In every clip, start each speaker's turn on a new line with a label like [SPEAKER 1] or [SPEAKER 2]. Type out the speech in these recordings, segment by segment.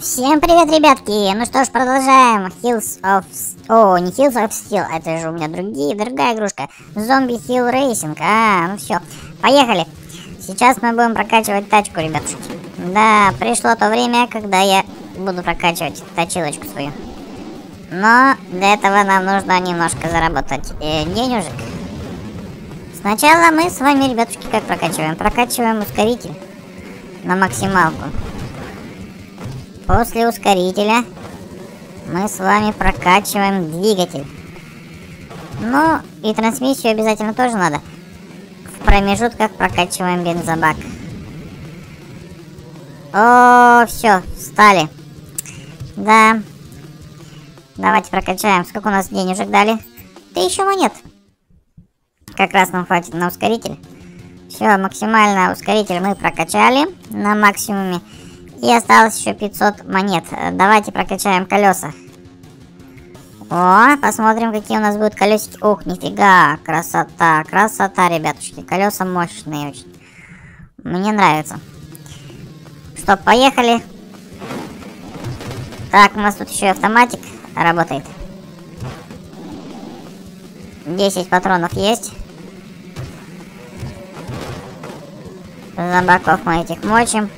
[SPEAKER 1] Всем привет, ребятки! Ну что ж, продолжаем. Hills of... О, не Hills of Steel, это же у меня другие, другая игрушка. Зомби Hill Racing. А, ну все, поехали. Сейчас мы будем прокачивать тачку, ребятушки. Да, пришло то время, когда я буду прокачивать точилочку свою. Но для этого нам нужно немножко заработать э, денежек. Сначала мы с вами, ребятушки, как прокачиваем? Прокачиваем ускоритель на максималку. После ускорителя мы с вами прокачиваем двигатель. Ну, и трансмиссию обязательно тоже надо. В промежутках прокачиваем бензобак. О, все, встали. Да. Давайте прокачаем. Сколько у нас денежек дали? Тысячу монет. Как раз нам хватит на ускоритель. Все, максимально ускоритель мы прокачали на максимуме. И осталось еще 500 монет. Давайте прокачаем колеса. О, посмотрим, какие у нас будут колесики. Ух, нифига, красота, красота, ребятушки. Колеса мощные очень. Мне нравится. Что, поехали. Так, у нас тут еще и автоматик работает. 10 патронов есть. Зомбаков мы этих мочим.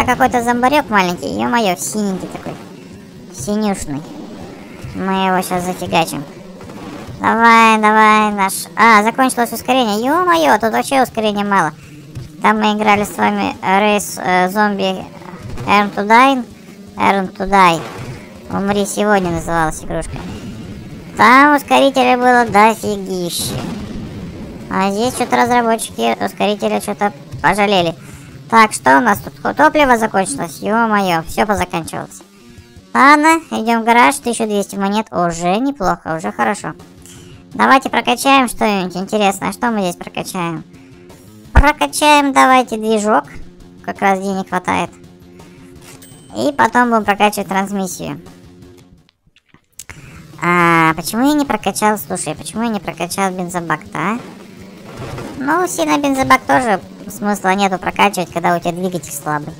[SPEAKER 1] А какой-то зомбарек маленький, ё-моё, синенький такой. Синюшный. Мы его сейчас зафигачим. Давай, давай, наш... А, закончилось ускорение. Ё-моё, тут вообще ускорения мало. Там мы играли с вами рейс э, зомби Earn to Die. Earn. Умри сегодня называлась игрушка. Там ускорителя было дофигище. А здесь что-то разработчики ускорителя что-то пожалели. Так, что у нас тут? Топливо закончилось. Ё-моё, все позаканчивалось. Ладно, идем в гараж. 1200 монет. Уже неплохо, уже хорошо. Давайте прокачаем что-нибудь интересное. Что мы здесь прокачаем? Прокачаем давайте движок. Как раз денег хватает. И потом будем прокачивать трансмиссию. А, почему я не прокачал, слушай, почему я не прокачал бензобак-то, а? Ну, сильно бензобак тоже смысла нету прокачивать, когда у тебя двигатель слабый.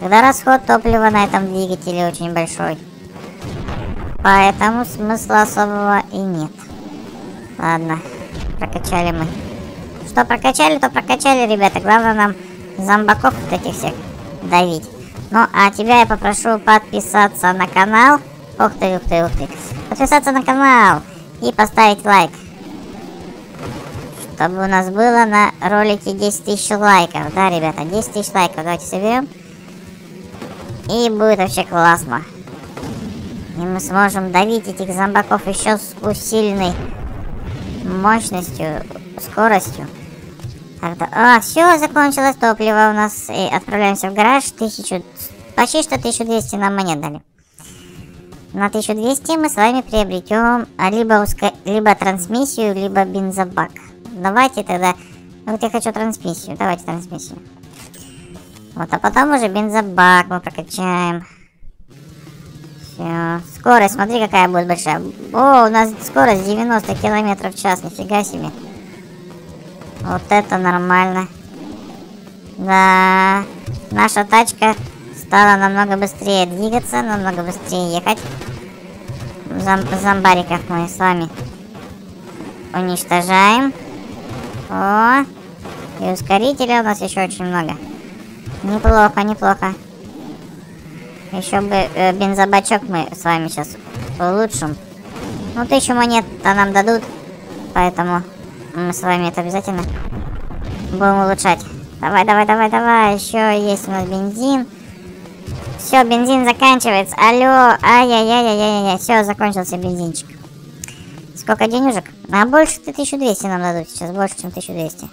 [SPEAKER 1] Когда расход топлива на этом двигателе очень большой. Поэтому смысла особого и нет. Ладно, прокачали мы. Что прокачали, то прокачали, ребята. Главное нам зомбаков вот этих всех давить. Ну, а тебя я попрошу подписаться на канал. Ух ты, ух ты, ух ты. Подписаться на канал и поставить лайк чтобы у нас было на ролике 10 тысяч лайков. Да, ребята, 10 тысяч лайков давайте соберем. И будет вообще классно. И мы сможем давить этих зомбаков еще с усиленной мощностью, скоростью. Тогда... А, все, закончилось топливо у нас. И отправляемся в гараж. Тысячу... Почти что 1200 нам монет дали. На 1200 мы с вами приобретем либо, ускор... либо трансмиссию, либо бензобак. Давайте тогда... Вот я хочу трансмиссию. Давайте трансмиссию. Вот, а потом уже бензобак мы прокачаем. Все. Скорость, смотри, какая будет большая. О, у нас скорость 90 километров в час. Нифига себе. Вот это нормально. Да. Наша тачка стала намного быстрее двигаться, намного быстрее ехать. Зом зомбариках мы с вами уничтожаем. О, и ускорителя у нас еще очень много. Неплохо, неплохо. Еще бы э, бензобачок мы с вами сейчас улучшим. Ну, тысячу монет-то нам дадут. Поэтому мы с вами это обязательно будем улучшать. Давай, давай, давай, давай. Еще есть у нас бензин. Все, бензин заканчивается. Алло, ай-яй-яй-яй-яй-яй. Все, закончился бензинчик. Сколько денежек? А больше 1200 нам дадут сейчас, больше, чем 1200.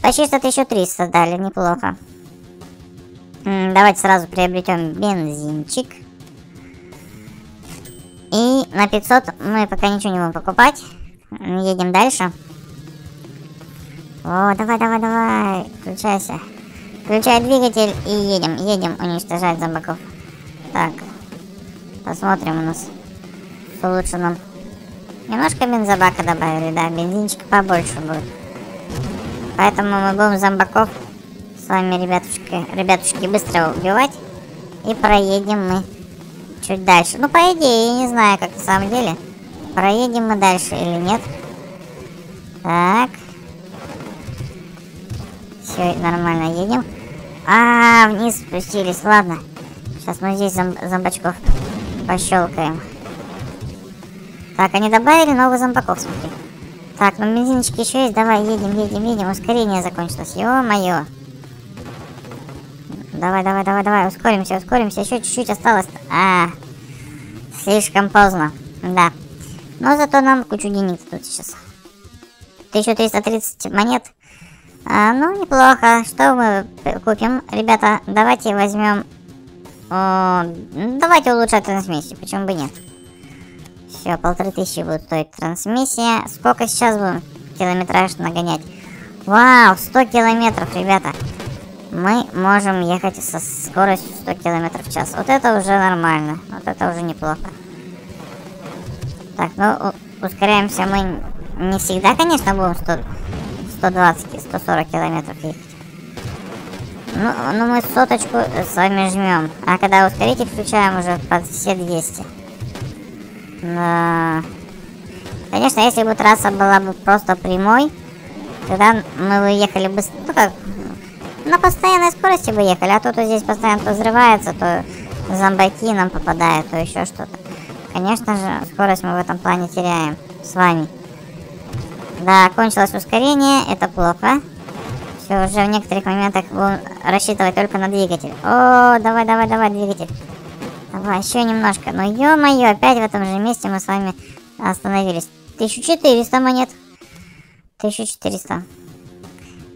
[SPEAKER 1] Почти что 1300 дали, неплохо. М давайте сразу приобретем бензинчик. И на 500 мы пока ничего не будем покупать. Едем дальше. О, давай, давай, давай, включайся. Включай двигатель и едем, едем уничтожать зомбаков. Так, посмотрим у нас в улучшенном Немножко бензобака добавили, да, бензинчик побольше будет. Поэтому мы будем зомбаков с вами, ребятушки, ребятушки, быстро убивать. И проедем мы чуть дальше. Ну, по идее, я не знаю, как на самом деле. Проедем мы дальше или нет. Так. Все, нормально едем. А, вниз спустились, ладно. Сейчас мы здесь зом зомбачков пощелкаем. Так, они добавили новых зомбаков, смотри. Так, ну бензинчики еще есть, давай, едем, едем, едем. Ускорение закончилось, ё-моё. Давай, давай, давай, давай, ускоримся, ускоримся. Еще чуть-чуть осталось. А, слишком поздно, да. Но зато нам кучу денег тут сейчас. 1330 монет. А, ну, неплохо. Что мы купим? Ребята, давайте возьмем... О, давайте улучшать трансмиссию, почему бы нет. Все, полторы тысячи будет стоить трансмиссия. Сколько сейчас будем километраж нагонять? Вау, 100 километров, ребята. Мы можем ехать со скоростью 100 километров в час. Вот это уже нормально. Вот это уже неплохо. Так, ну, ускоряемся мы не всегда, конечно, будем 100, 120-140 километров ехать. Ну, ну, мы соточку с вами жмем. А когда ускоритель включаем уже под все 200. Да. Конечно, если бы трасса была бы просто прямой, тогда мы выехали бы... Ну как, на постоянной скорости бы ехали, а то, то здесь постоянно то взрывается, то зомбаки нам попадают, то еще что-то. Конечно же, скорость мы в этом плане теряем с вами. Да, кончилось ускорение, это плохо. Все, уже в некоторых моментах будем рассчитывать только на двигатель. О, давай, давай, давай, двигатель. Давай, еще немножко. Ну, ё-моё, опять в этом же месте мы с вами остановились. 1400 монет. 1400.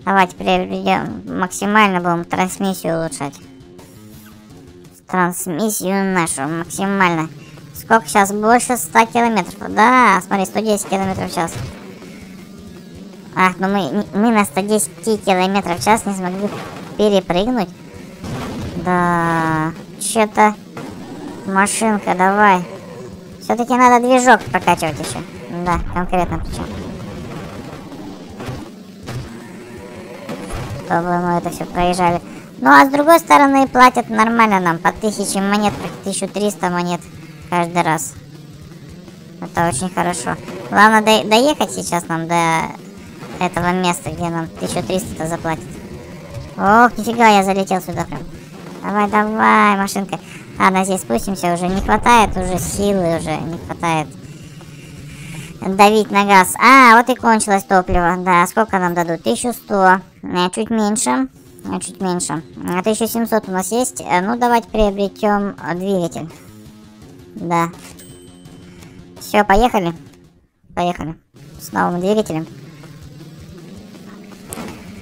[SPEAKER 1] Давайте приобретем максимально будем трансмиссию улучшать. Трансмиссию нашу максимально. Сколько сейчас? Больше 100 километров. Да, смотри, 110 километров в час. Ах, ну мы, мы на 110 километров в час не смогли перепрыгнуть. Да, что-то Машинка, давай. Все-таки надо движок прокачивать еще. Да, конкретно причем. Чтобы мы это все проезжали. Ну а с другой стороны платят нормально нам по 1000 монет, по 1300 монет каждый раз. Это очень хорошо. Главное до доехать сейчас нам до этого места, где нам 1300 заплатят. Ох, нифига, я залетел сюда прям. Давай, давай, машинка. Ладно, здесь спустимся уже. Не хватает уже силы, уже не хватает давить на газ. А, вот и кончилось топливо. Да, сколько нам дадут? 1100. А, чуть меньше. А, чуть меньше. 1700 у нас есть. Ну, давайте приобретем двигатель. Да. Все, поехали. Поехали. С новым двигателем.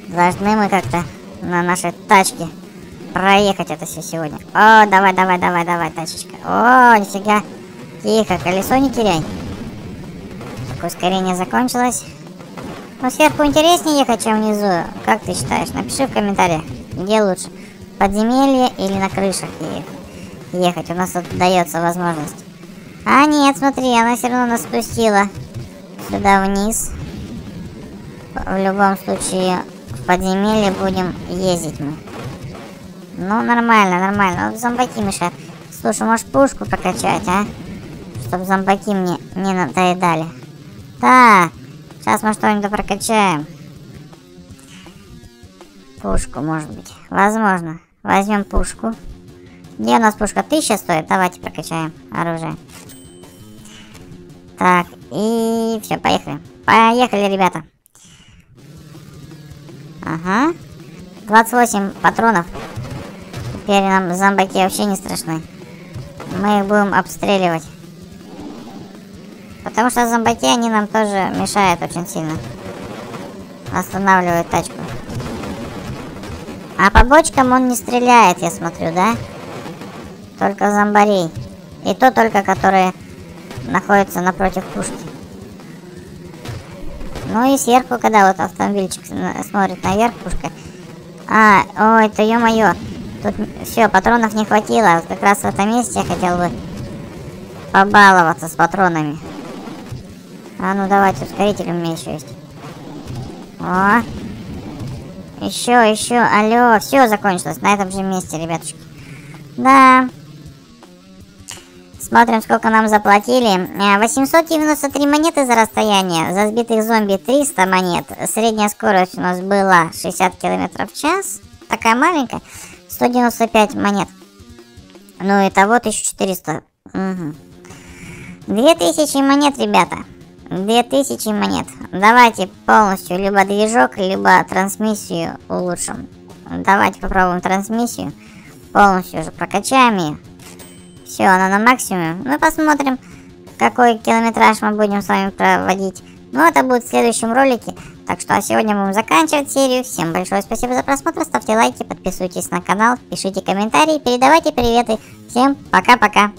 [SPEAKER 1] Должны мы как-то на нашей тачке проехать это все сегодня. О, давай, давай, давай, давай, тачечка. О, нифига. Тихо, колесо не теряй. Так, ускорение закончилось. Ну, сверху интереснее ехать, чем внизу. Как ты считаешь? Напиши в комментариях, где лучше. Подземелье или на крышах ехать. У нас тут дается возможность. А, нет, смотри, она все равно нас спустила сюда вниз. В любом случае, в подземелье будем ездить мы. Ну, нормально, нормально. Вот зомбаки мешают. Слушай, можешь пушку прокачать, а? Чтобы зомбаки мне не надоедали. Да, сейчас мы что-нибудь прокачаем. Пушку, может быть. Возможно. Возьмем пушку. Где у нас пушка? Тысяча стоит? Давайте прокачаем оружие. Так, и все, поехали. Поехали, ребята. Ага. 28 патронов. Теперь нам зомбаки вообще не страшны. Мы их будем обстреливать. Потому что зомбаки, они нам тоже мешают очень сильно. Останавливают тачку. А по бочкам он не стреляет, я смотрю, да? Только зомбарей. И то только, которые находятся напротив пушки. Ну и сверху, когда вот автомобильчик смотрит наверх, пушка. А, ой, это ё-моё. Тут все, патронов не хватило. Вот как раз в этом месте я хотел бы побаловаться с патронами. А ну давайте, ускоритель у меня еще есть. О! Еще, еще, алло, все закончилось на этом же месте, ребятушки. Да. Смотрим, сколько нам заплатили. 893 э, монеты за расстояние. За сбитых зомби 300 монет. Средняя скорость у нас была 60 км в час. Такая маленькая. 195 монет. Ну, и того 1400. Угу. 2000 монет, ребята. 2000 монет. Давайте полностью либо движок, либо трансмиссию улучшим. Давайте попробуем трансмиссию. Полностью уже прокачаем ее. Все, она на максимуме. Мы посмотрим, какой километраж мы будем с вами проводить. Ну, это будет в следующем ролике. Так что, а сегодня будем заканчивать серию. Всем большое спасибо за просмотр. Ставьте лайки, подписывайтесь на канал, пишите комментарии, передавайте приветы. Всем пока-пока.